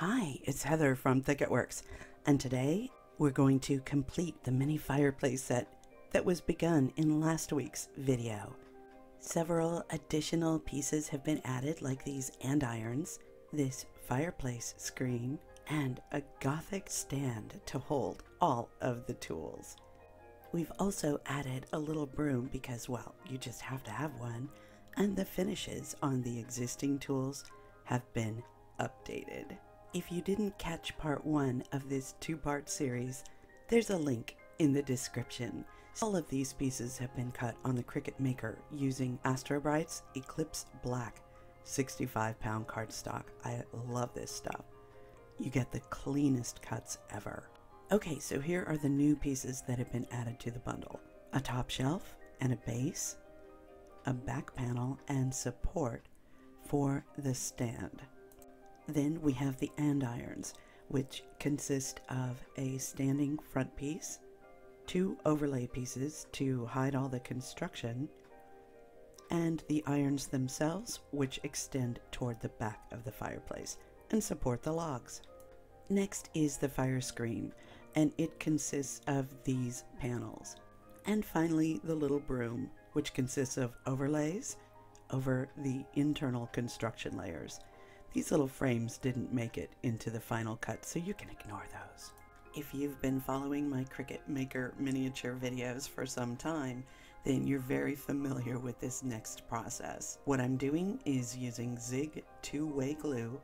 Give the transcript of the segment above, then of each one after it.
Hi, it's Heather from Thicketworks, and today we're going to complete the mini fireplace set that was begun in last week's video. Several additional pieces have been added like these andirons, this fireplace screen, and a gothic stand to hold all of the tools. We've also added a little broom because, well, you just have to have one, and the finishes on the existing tools have been updated. If you didn't catch part one of this two part series, there's a link in the description. All of these pieces have been cut on the Cricut Maker using Astrobrights Eclipse Black 65 pound cardstock. I love this stuff. You get the cleanest cuts ever. Okay, so here are the new pieces that have been added to the bundle a top shelf and a base, a back panel, and support for the stand. Then we have the andirons, which consist of a standing front piece, two overlay pieces to hide all the construction, and the irons themselves, which extend toward the back of the fireplace and support the logs. Next is the fire screen, and it consists of these panels. And finally, the little broom, which consists of overlays over the internal construction layers. These little frames didn't make it into the final cut, so you can ignore those. If you've been following my Cricut Maker miniature videos for some time, then you're very familiar with this next process. What I'm doing is using Zig two-way glue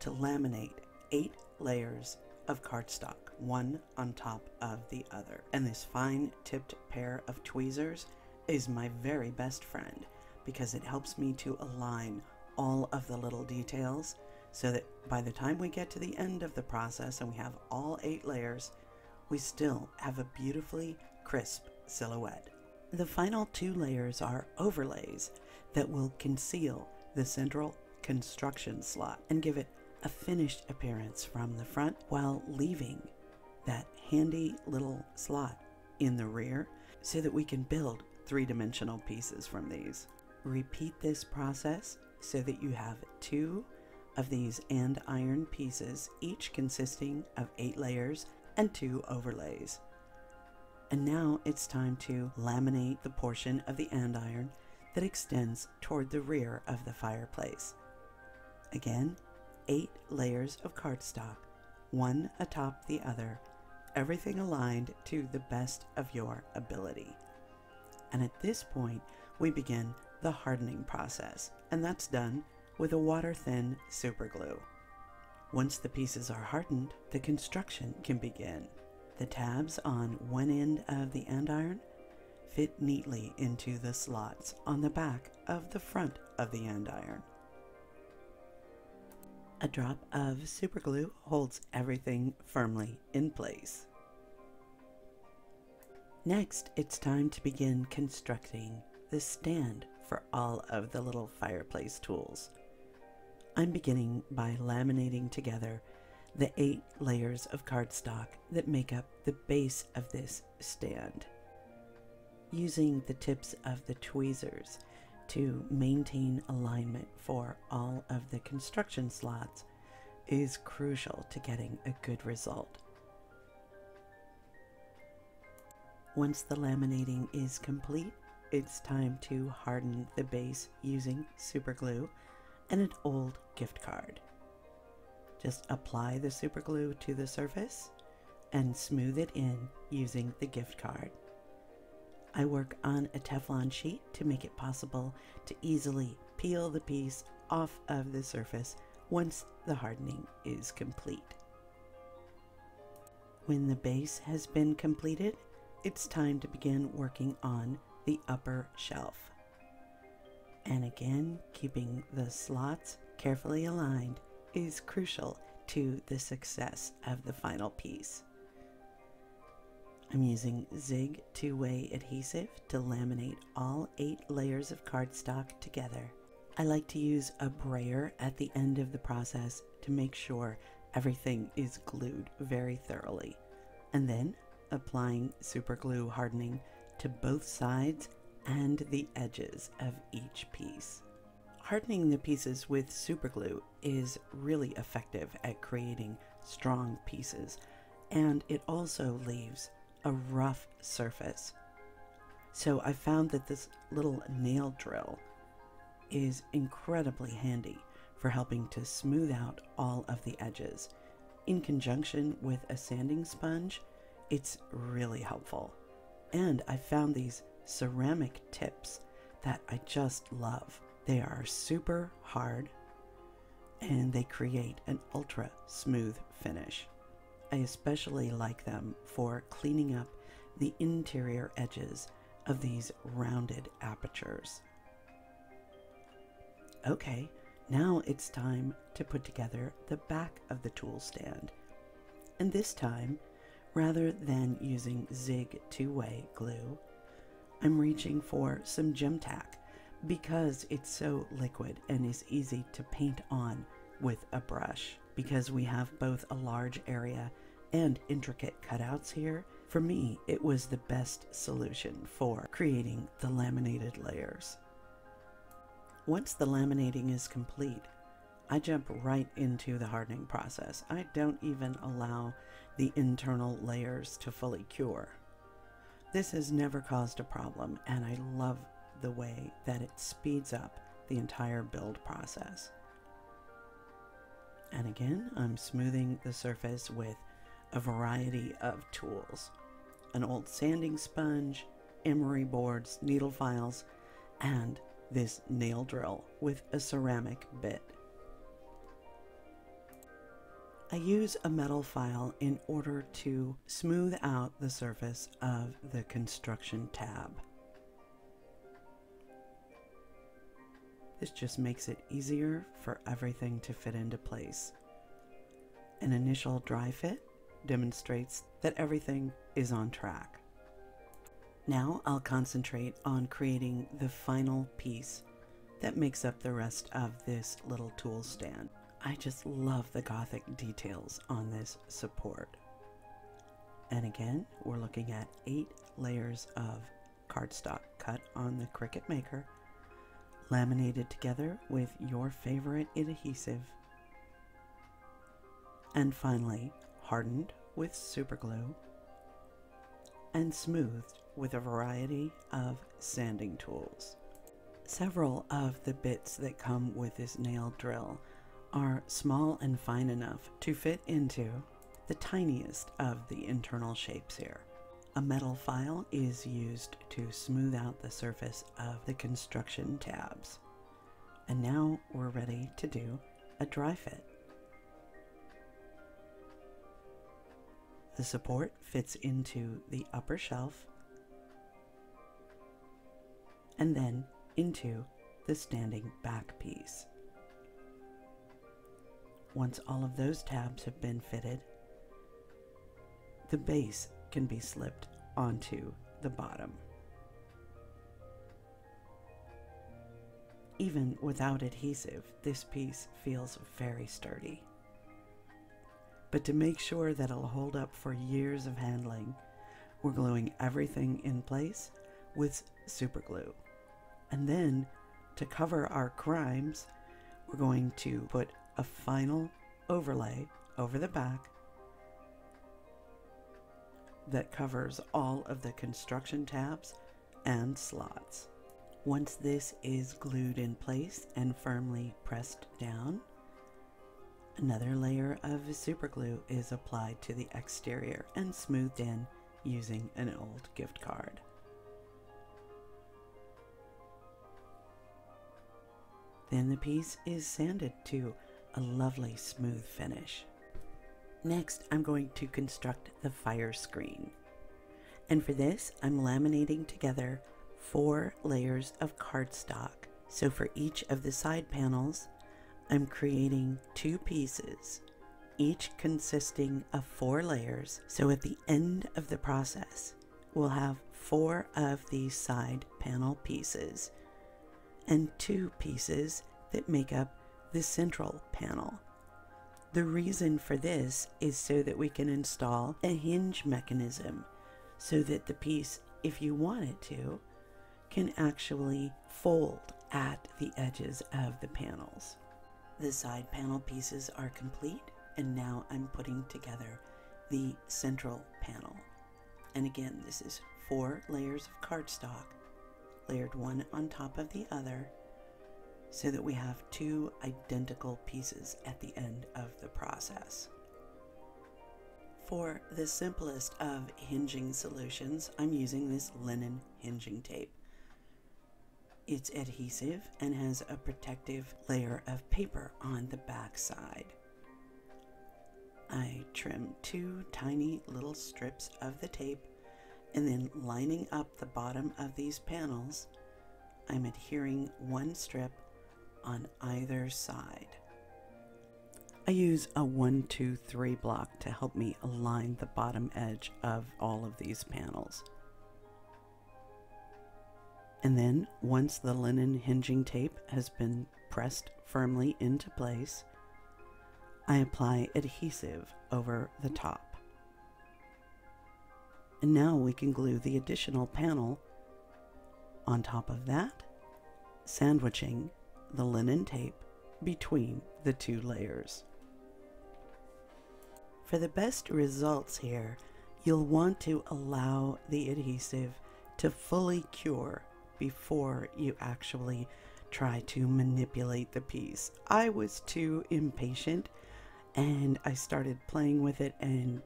to laminate eight layers of cardstock, one on top of the other. And this fine tipped pair of tweezers is my very best friend because it helps me to align all of the little details so that by the time we get to the end of the process and we have all eight layers, we still have a beautifully crisp silhouette. The final two layers are overlays that will conceal the central construction slot and give it a finished appearance from the front while leaving that handy little slot in the rear so that we can build three-dimensional pieces from these. Repeat this process so that you have two of these andiron pieces, each consisting of eight layers and two overlays. And now it's time to laminate the portion of the andiron that extends toward the rear of the fireplace. Again, eight layers of cardstock, one atop the other, everything aligned to the best of your ability. And at this point, we begin the hardening process, and that's done with a water-thin superglue. Once the pieces are hardened, the construction can begin. The tabs on one end of the andiron fit neatly into the slots on the back of the front of the andiron. A drop of superglue holds everything firmly in place. Next, it's time to begin constructing the stand for all of the little fireplace tools. I'm beginning by laminating together the eight layers of cardstock that make up the base of this stand. Using the tips of the tweezers to maintain alignment for all of the construction slots is crucial to getting a good result. Once the laminating is complete, it's time to harden the base using super glue and an old gift card. Just apply the super glue to the surface and smooth it in using the gift card. I work on a Teflon sheet to make it possible to easily peel the piece off of the surface once the hardening is complete. When the base has been completed, it's time to begin working on the upper shelf. And again, keeping the slots carefully aligned is crucial to the success of the final piece. I'm using Zig two-way adhesive to laminate all eight layers of cardstock together. I like to use a brayer at the end of the process to make sure everything is glued very thoroughly. And then applying super glue hardening to both sides and the edges of each piece. Hardening the pieces with superglue is really effective at creating strong pieces, and it also leaves a rough surface. So I found that this little nail drill is incredibly handy for helping to smooth out all of the edges. In conjunction with a sanding sponge, it's really helpful. And I found these ceramic tips that I just love. They are super hard and they create an ultra smooth finish. I especially like them for cleaning up the interior edges of these rounded apertures. Okay, now it's time to put together the back of the tool stand. And this time, rather than using Zig two-way glue, I'm reaching for some Gem-Tac because it's so liquid and is easy to paint on with a brush. Because we have both a large area and intricate cutouts here, for me it was the best solution for creating the laminated layers. Once the laminating is complete, I jump right into the hardening process. I don't even allow the internal layers to fully cure. This has never caused a problem, and I love the way that it speeds up the entire build process. And again, I'm smoothing the surface with a variety of tools. An old sanding sponge, emery boards, needle files, and this nail drill with a ceramic bit. I use a metal file in order to smooth out the surface of the construction tab. This just makes it easier for everything to fit into place. An initial dry fit demonstrates that everything is on track. Now I'll concentrate on creating the final piece that makes up the rest of this little tool stand. I just love the gothic details on this support. And again, we're looking at eight layers of cardstock cut on the Cricut Maker, laminated together with your favorite adhesive, and finally hardened with superglue and smoothed with a variety of sanding tools. Several of the bits that come with this nail drill are small and fine enough to fit into the tiniest of the internal shapes here. A metal file is used to smooth out the surface of the construction tabs. And now we're ready to do a dry fit. The support fits into the upper shelf and then into the standing back piece. Once all of those tabs have been fitted, the base can be slipped onto the bottom. Even without adhesive, this piece feels very sturdy. But to make sure that it'll hold up for years of handling, we're gluing everything in place with super glue. And then to cover our crimes, we're going to put a final overlay over the back that covers all of the construction tabs and slots. Once this is glued in place and firmly pressed down, Another layer of superglue is applied to the exterior and smoothed in using an old gift card. Then the piece is sanded to a lovely smooth finish. Next, I'm going to construct the fire screen. And for this, I'm laminating together four layers of cardstock. So for each of the side panels, I'm creating two pieces, each consisting of four layers. So at the end of the process, we'll have four of these side panel pieces and two pieces that make up the central panel. The reason for this is so that we can install a hinge mechanism so that the piece, if you want it to, can actually fold at the edges of the panels. The side panel pieces are complete and now I'm putting together the central panel. And again, this is four layers of cardstock layered one on top of the other so that we have two identical pieces at the end of the process. For the simplest of hinging solutions, I'm using this linen hinging tape. It's adhesive and has a protective layer of paper on the back side. I trim two tiny little strips of the tape and then lining up the bottom of these panels, I'm adhering one strip on either side. I use a 1, 2, 3 block to help me align the bottom edge of all of these panels. And then, once the linen hinging tape has been pressed firmly into place, I apply adhesive over the top. And now we can glue the additional panel on top of that, sandwiching the linen tape between the two layers. For the best results here, you'll want to allow the adhesive to fully cure before you actually try to manipulate the piece. I was too impatient and I started playing with it and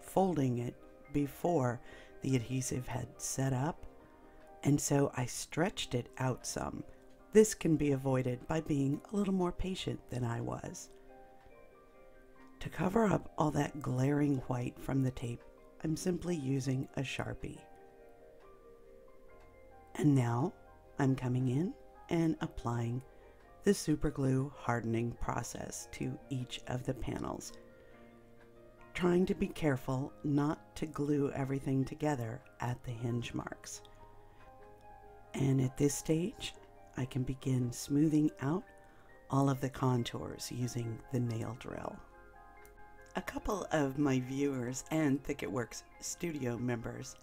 folding it before the adhesive had set up. And so I stretched it out some. This can be avoided by being a little more patient than I was. To cover up all that glaring white from the tape, I'm simply using a Sharpie. And now I'm coming in and applying the superglue hardening process to each of the panels. Trying to be careful not to glue everything together at the hinge marks. And at this stage, I can begin smoothing out all of the contours using the nail drill. A couple of my viewers and Thicketworks studio members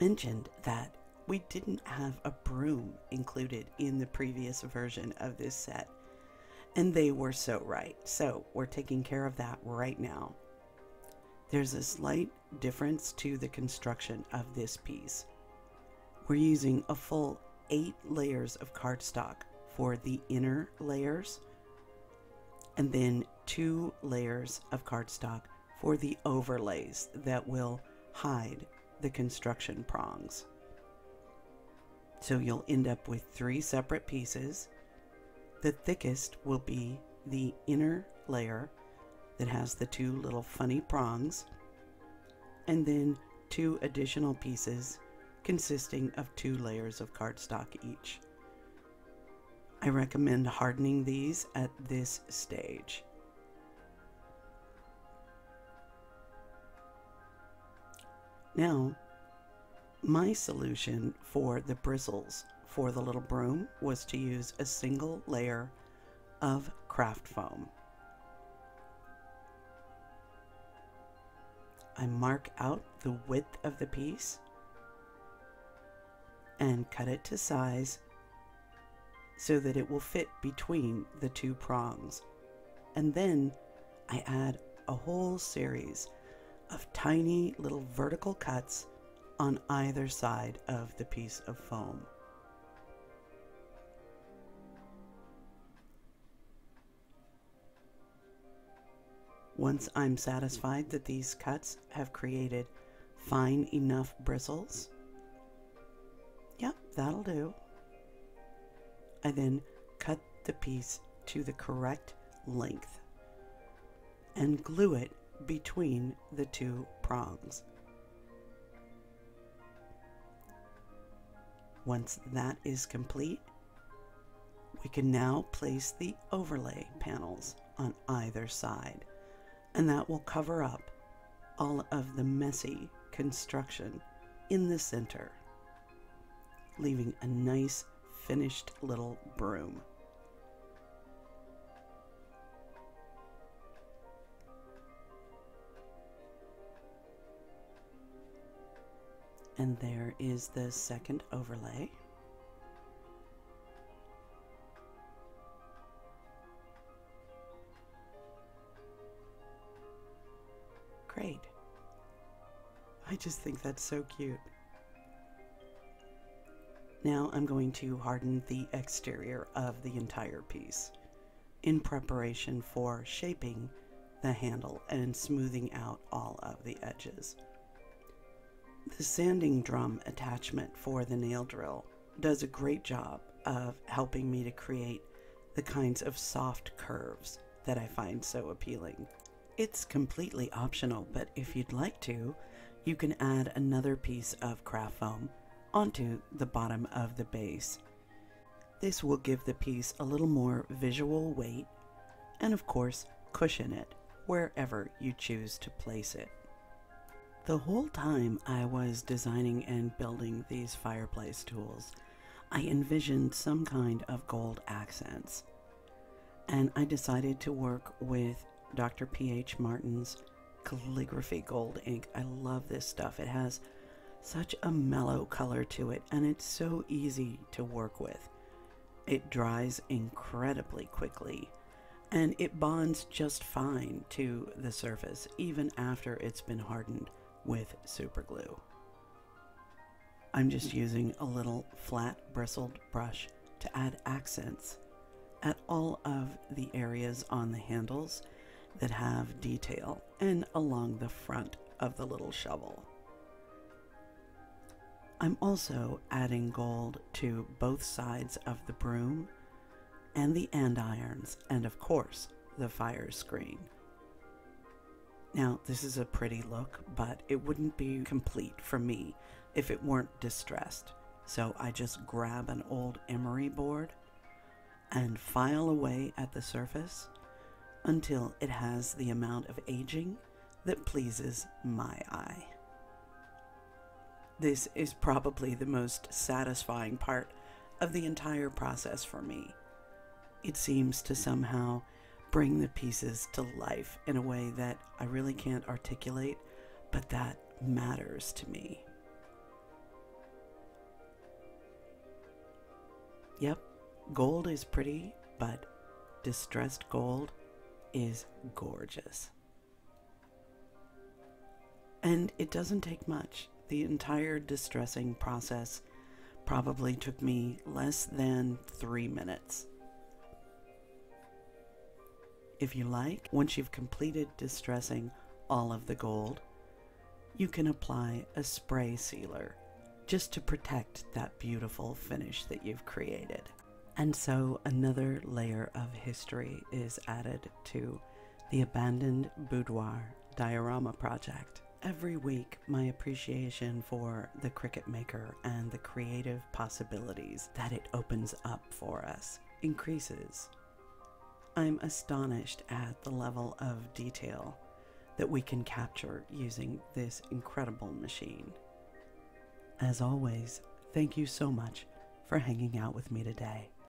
mentioned that we didn't have a broom included in the previous version of this set. And they were so right. So we're taking care of that right now. There's a slight difference to the construction of this piece. We're using a full eight layers of cardstock for the inner layers and then two layers of cardstock for the overlays that will hide the construction prongs. So you'll end up with three separate pieces. The thickest will be the inner layer that has the two little funny prongs, and then two additional pieces consisting of two layers of cardstock each. I recommend hardening these at this stage. Now, my solution for the bristles for the little broom was to use a single layer of craft foam. I mark out the width of the piece and cut it to size so that it will fit between the two prongs. And then I add a whole series of tiny little vertical cuts on either side of the piece of foam. Once I'm satisfied that these cuts have created fine enough bristles, yep, that'll do. I then cut the piece to the correct length and glue it between the two prongs. Once that is complete, we can now place the overlay panels on either side, and that will cover up all of the messy construction in the center, leaving a nice finished little broom. And there is the second overlay. Great. I just think that's so cute. Now I'm going to harden the exterior of the entire piece in preparation for shaping the handle and smoothing out all of the edges. The sanding drum attachment for the nail drill does a great job of helping me to create the kinds of soft curves that I find so appealing. It's completely optional, but if you'd like to, you can add another piece of craft foam onto the bottom of the base. This will give the piece a little more visual weight and of course cushion it wherever you choose to place it. The whole time I was designing and building these fireplace tools, I envisioned some kind of gold accents. And I decided to work with Dr. Ph. Martin's calligraphy gold ink. I love this stuff. It has such a mellow color to it, and it's so easy to work with. It dries incredibly quickly, and it bonds just fine to the surface, even after it's been hardened with super glue. I'm just hmm. using a little flat bristled brush to add accents at all of the areas on the handles that have detail and along the front of the little shovel. I'm also adding gold to both sides of the broom and the andirons and of course the fire screen. Now this is a pretty look but it wouldn't be complete for me if it weren't distressed. So I just grab an old emery board and file away at the surface until it has the amount of aging that pleases my eye. This is probably the most satisfying part of the entire process for me. It seems to somehow bring the pieces to life in a way that I really can't articulate, but that matters to me. Yep, gold is pretty, but distressed gold is gorgeous. And it doesn't take much the entire distressing process probably took me less than three minutes. If you like, once you've completed distressing all of the gold, you can apply a spray sealer just to protect that beautiful finish that you've created. And so another layer of history is added to the abandoned boudoir diorama project. Every week, my appreciation for the Cricut Maker and the creative possibilities that it opens up for us increases. I'm astonished at the level of detail that we can capture using this incredible machine. As always, thank you so much for hanging out with me today.